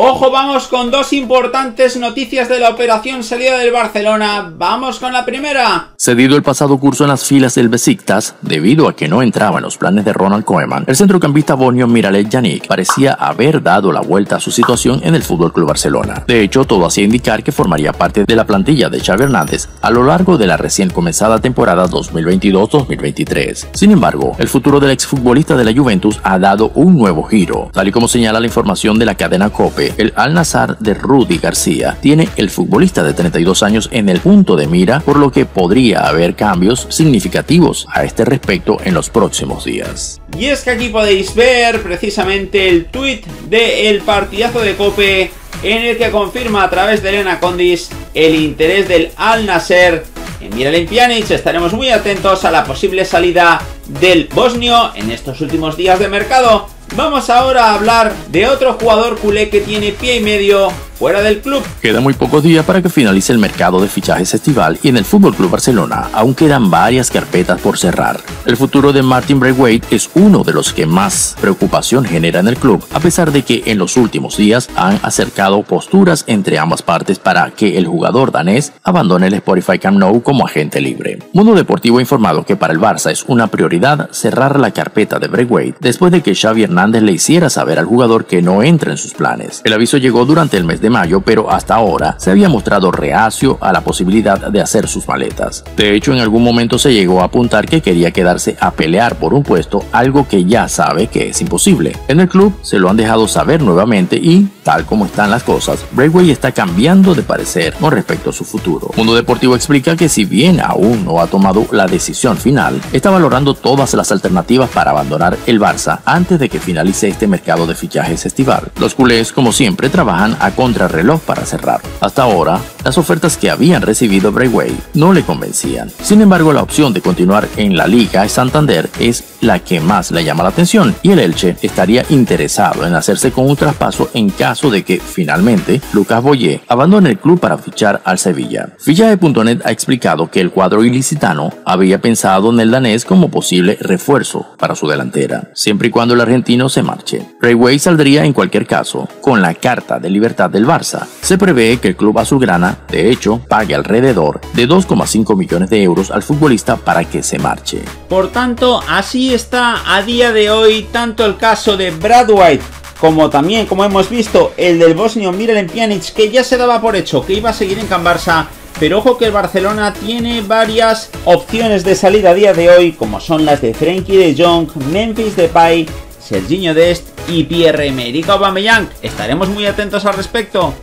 Ojo, vamos con dos importantes noticias de la operación salida del Barcelona. Vamos con la primera. Cedido el pasado curso en las filas del Besiktas, debido a que no entraba en los planes de Ronald Koeman, el centrocampista bonio Miralet Yannick parecía haber dado la vuelta a su situación en el FC Barcelona. De hecho, todo hacía indicar que formaría parte de la plantilla de Xavi Hernández a lo largo de la recién comenzada temporada 2022-2023. Sin embargo, el futuro del exfutbolista de la Juventus ha dado un nuevo giro, tal y como señala la información de la cadena COPE el Al-Nazar de Rudy García tiene el futbolista de 32 años en el punto de mira, por lo que podría haber cambios significativos a este respecto en los próximos días. Y es que aquí podéis ver precisamente el tweet del partidazo de Cope en el que confirma a través de Elena Condis el interés del Al Nasser en Miralem Pjanic. Estaremos muy atentos a la posible salida del bosnio en estos últimos días de mercado Vamos ahora a hablar de otro jugador culé que tiene pie y medio fuera del club. Queda muy pocos días para que finalice el mercado de fichajes estival y en el Fútbol Club Barcelona aún quedan varias carpetas por cerrar. El futuro de Martin Braithwaite es uno de los que más preocupación genera en el club, a pesar de que en los últimos días han acercado posturas entre ambas partes para que el jugador danés abandone el Spotify Camp Nou como agente libre. Mundo Deportivo ha informado que para el Barça es una prioridad cerrar la carpeta de Braithwaite después de que Xavi Hernández le hiciera saber al jugador que no entra en sus planes. El aviso llegó durante el mes de mayo, pero hasta ahora se había mostrado reacio a la posibilidad de hacer sus maletas. De hecho, en algún momento se llegó a apuntar que quería quedarse a pelear por un puesto, algo que ya sabe que es imposible. En el club se lo han dejado saber nuevamente y, tal como están las cosas, Brayway está cambiando de parecer con respecto a su futuro. Mundo Deportivo explica que si bien aún no ha tomado la decisión final, está valorando todas las alternativas para abandonar el Barça antes de que finalice este mercado de fichajes estival. Los culés, como siempre, trabajan a contra reloj para cerrar. Hasta ahora, las ofertas que habían recibido Brayway no le convencían. Sin embargo, la opción de continuar en la Liga Santander es la que más le llama la atención y el Elche estaría interesado en hacerse con un traspaso en caso de que finalmente Lucas Boyé abandone el club para fichar al Sevilla. Fichaje.net ha explicado que el cuadro ilicitano había pensado en el danés como posible refuerzo para su delantera, siempre y cuando el argentino se marche. Brayway saldría en cualquier caso con la carta de libertad del Barça. Se prevé que el club azulgrana, de hecho, pague alrededor de 2,5 millones de euros al futbolista para que se marche. Por tanto, así está a día de hoy tanto el caso de Brad White como también, como hemos visto, el del bosnio Miralem Pjanic, que ya se daba por hecho que iba a seguir en Can Barça, pero ojo que el Barcelona tiene varias opciones de salida a día de hoy, como son las de Frenkie de Jong, Memphis Depay, Serginho Dest y Pierre-Emerick Aubameyang. Estaremos muy atentos al respecto.